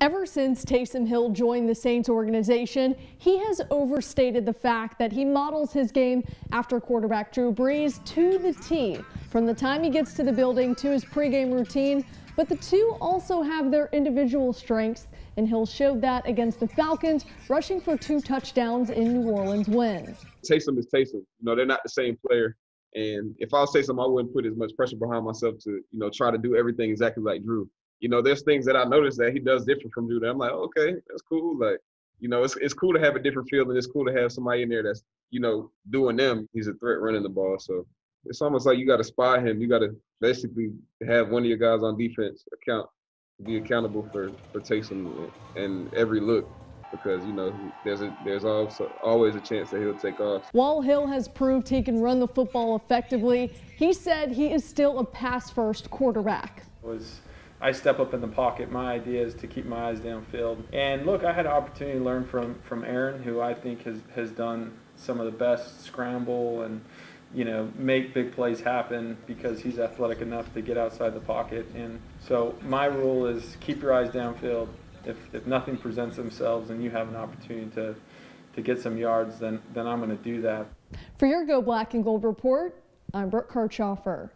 Ever since Taysom Hill joined the Saints organization, he has overstated the fact that he models his game after quarterback Drew Brees to the T, from the time he gets to the building to his pregame routine. But the two also have their individual strengths, and Hill showed that against the Falcons, rushing for two touchdowns in New Orleans' win. Taysom is Taysom. You know, they're not the same player. And if I was Taysom, I wouldn't put as much pressure behind myself to, you know, try to do everything exactly like Drew you know, there's things that I noticed that he does different from Judah. I'm like, okay, that's cool. Like, you know, it's it's cool to have a different feel, and it's cool to have somebody in there that's, you know, doing them. He's a threat running the ball, so it's almost like you got to spy him. You got to basically have one of your guys on defense account be accountable for for Taysom and every look because you know there's a there's also always a chance that he'll take off. While Hill has proved he can run the football effectively, he said he is still a pass first quarterback. Was I step up in the pocket. My idea is to keep my eyes downfield. And look, I had an opportunity to learn from from Aaron, who I think has has done some of the best scramble and you know make big plays happen because he's athletic enough to get outside the pocket. And so my rule is keep your eyes downfield. If if nothing presents themselves and you have an opportunity to to get some yards, then then I'm going to do that. For your Geaux Black and Gold report, I'm Brooke Kirchhoffer.